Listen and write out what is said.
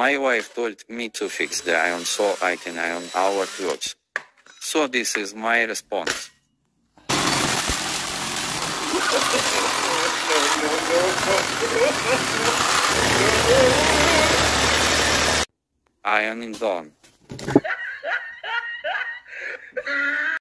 My wife told me to fix the iron so I can iron our clothes. So this is my response. Ironing done.